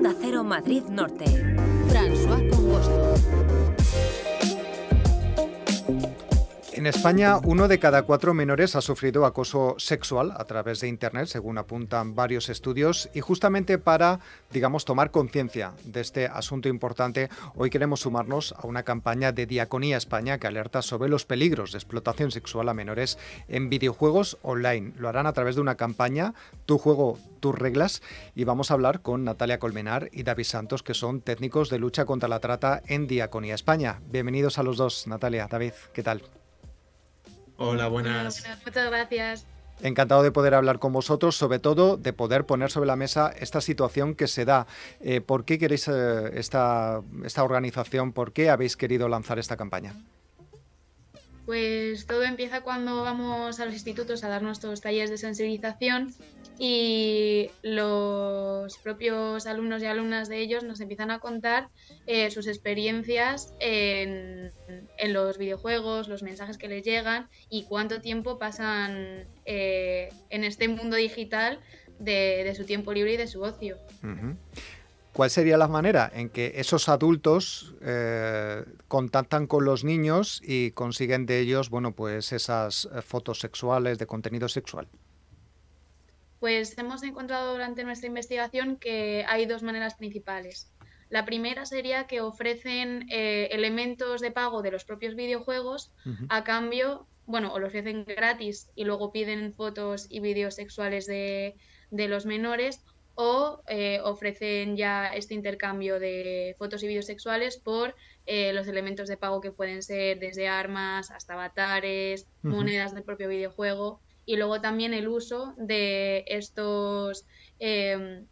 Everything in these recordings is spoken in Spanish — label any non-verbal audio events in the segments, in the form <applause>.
Viajero Madrid Norte. François Congosto. En España, uno de cada cuatro menores ha sufrido acoso sexual a través de Internet, según apuntan varios estudios. Y justamente para, digamos, tomar conciencia de este asunto importante, hoy queremos sumarnos a una campaña de Diaconía España que alerta sobre los peligros de explotación sexual a menores en videojuegos online. Lo harán a través de una campaña, Tu juego, tus reglas. Y vamos a hablar con Natalia Colmenar y David Santos, que son técnicos de lucha contra la trata en Diaconía España. Bienvenidos a los dos, Natalia, David, ¿qué tal? Hola, buenas. Muchas gracias. Encantado de poder hablar con vosotros, sobre todo de poder poner sobre la mesa esta situación que se da. Eh, ¿Por qué queréis eh, esta, esta organización? ¿Por qué habéis querido lanzar esta campaña? Pues todo empieza cuando vamos a los institutos a dar nuestros talleres de sensibilización y los propios alumnos y alumnas de ellos nos empiezan a contar eh, sus experiencias en, los videojuegos, los mensajes que les llegan y cuánto tiempo pasan eh, en este mundo digital de, su tiempo libre y de su ocio. ¿Cuál sería la manera en que esos adultos eh, contactan con los niños y consiguen de ellos, bueno, pues esas eh, fotos sexuales de contenido sexual? Pues hemos encontrado durante nuestra investigación que hay dos maneras principales. La primera sería que ofrecen eh, elementos de pago de los propios videojuegos a cambio, bueno, o lo ofrecen gratis y luego piden fotos y vídeos sexuales de, de los menores, o eh, ofrecen ya este intercambio de fotos y vídeos sexuales por eh, los elementos de pago que pueden ser desde armas hasta avatares, monedas del propio videojuego. Y luego también el uso de estos em,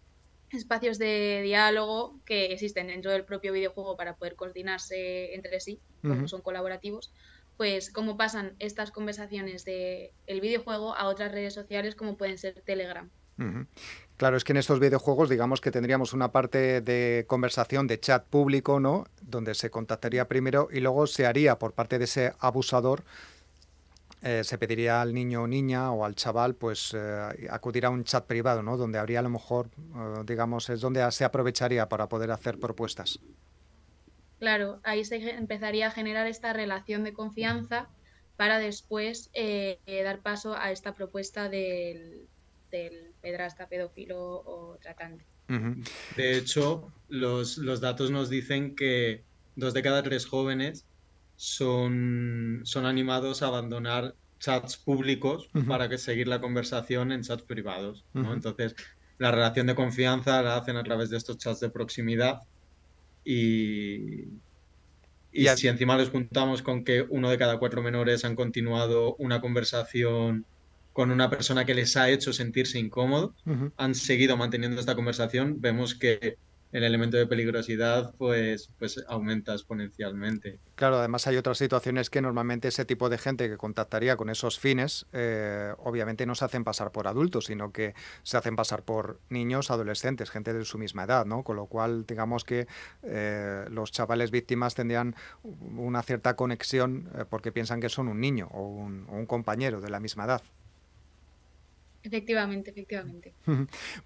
espacios de diálogo que existen dentro del propio videojuego para poder coordinarse entre sí, como son colaborativos, pues cómo pasan estas conversaciones del el videojuego a otras redes sociales como pueden ser Telegram. Claro, es que en estos videojuegos digamos que tendríamos una parte de conversación, de chat público, ¿no? Donde se contactaría primero y luego se haría por parte de ese abusador, eh, se pediría al niño o niña o al chaval pues eh, acudir a un chat privado, ¿no? Donde habría a lo mejor, eh, digamos, es donde se aprovecharía para poder hacer propuestas. Claro, ahí se empezaría a generar esta relación de confianza para después dar paso a esta propuesta del, del pedrasta, pedófilo o tratante. De hecho, los, los, datos nos dicen que dos de cada tres jóvenes son, son animados a abandonar chats públicos para que seguir la conversación en chats privados. Entonces, la relación de confianza la hacen a través de estos chats de proximidad y, y, y si encima les juntamos con que uno de cada cuatro menores han continuado una conversación con una persona que les ha hecho sentirse incómodos, han seguido manteniendo esta conversación, vemos que el elemento de peligrosidad pues, pues aumenta exponencialmente. Claro, además hay otras situaciones que normalmente ese tipo de gente que contactaría con esos fines, eh, obviamente no se hacen pasar por adultos, sino que se hacen pasar por niños, adolescentes, gente de su misma edad, ¿no? Con lo cual, digamos que eh, los chavales víctimas tendrían una cierta conexión eh, porque piensan que son un niño o un compañero de la misma edad. Efectivamente, efectivamente.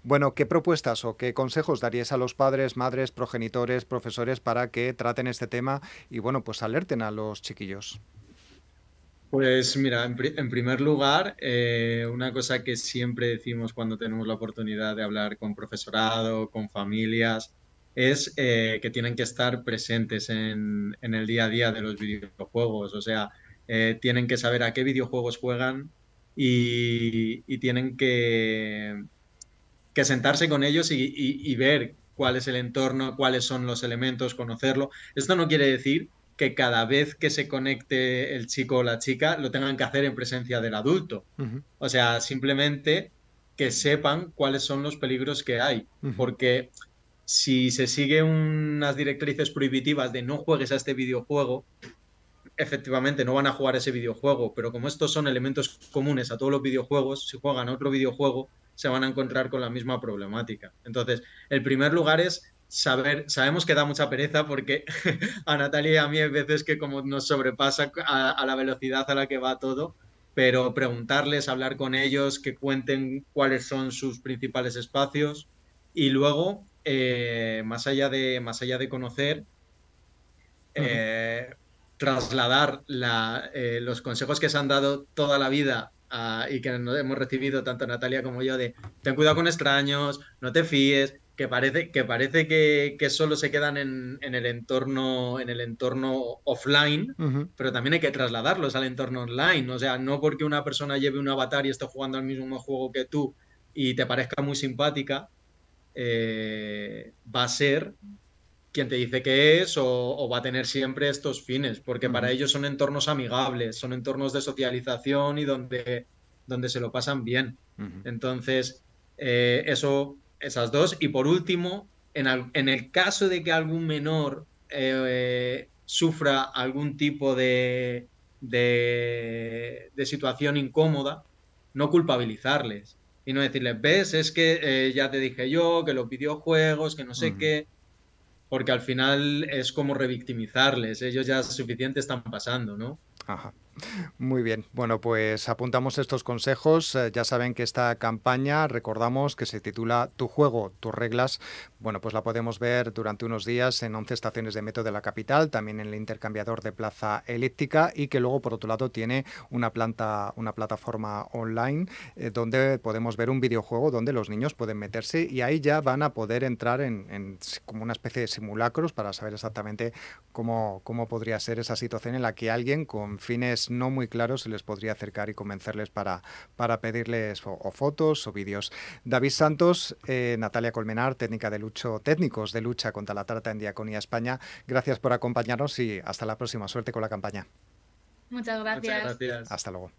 Bueno, ¿qué propuestas o qué consejos darías a los padres, madres, progenitores, profesores para que traten este tema y, bueno, pues alerten a los chiquillos? Pues mira, en, primer lugar, eh, una cosa que siempre decimos cuando tenemos la oportunidad de hablar con profesorado, con familias, es eh, que tienen que estar presentes en, el día a día de los videojuegos. O sea, eh, tienen que saber a qué videojuegos juegan, y, tienen que, que, sentarse con ellos y, ver cuál es el entorno, cuáles son los elementos, conocerlo. Esto no quiere decir que cada vez que se conecte el chico o la chica lo tengan que hacer en presencia del adulto. O sea, simplemente que sepan cuáles son los peligros que hay. Porque si se sigue unas directrices prohibitivas de no juegues a este videojuego, efectivamente no van a jugar ese videojuego, pero como estos son elementos comunes a todos los videojuegos, si juegan a otro videojuego, se van a encontrar con la misma problemática. Entonces, el primer lugar es saber, sabemos que da mucha pereza porque <laughs> a Natalia y a mí hay veces que como nos sobrepasa a, la velocidad a la que va todo, pero preguntarles, hablar con ellos, que cuenten cuáles son sus principales espacios y luego eh, más, allá de, más allá de conocer, eh, trasladar eh, los consejos que se han dado toda la vida y que hemos recibido tanto Natalia como yo de ten cuidado con extraños, no te fíes, que parece que, parece que, solo se quedan en, el entorno, en el entorno offline, pero también hay que trasladarlos al entorno online. O sea, no porque una persona lleve un avatar y esté jugando al mismo juego que tú y te parezca muy simpática, eh, va a ser quien te dice que es o, va a tener siempre estos fines, porque para ellos son entornos amigables, son entornos de socialización y donde, donde se lo pasan bien. Entonces, eh, eso esas dos. Y por último, en, el caso de que algún menor eh, sufra algún tipo de, de, situación incómoda, no culpabilizarles. Y no decirles, ves, es que eh, ya te dije yo, que los videojuegos, que no sé qué, porque al final es como revictimizarles, ellos ya suficiente están pasando, ¿no? Ajá. Muy bien, bueno, pues apuntamos estos consejos. Eh, ya saben que esta campaña, recordamos que se titula Tu juego, tus reglas. Bueno, pues la podemos ver durante unos días en 11 estaciones de metro de la capital, también en el intercambiador de Plaza Elíptica y que luego, por otro lado, tiene una, planta, una plataforma online eh, donde podemos ver un videojuego donde los niños pueden meterse y ahí ya van a poder entrar en, como una especie de simulacros para saber exactamente cómo, cómo podría ser esa situación en la que alguien con fines no muy claros se les podría acercar y convencerles para, para pedirles o, fotos o vídeos. David Santos, eh, Natalia Colmenar, técnica de lucho, técnicos de lucha contra la trata en Diaconía España, gracias por acompañarnos y hasta la próxima. Suerte con la campaña. Muchas gracias. Muchas gracias. Hasta luego.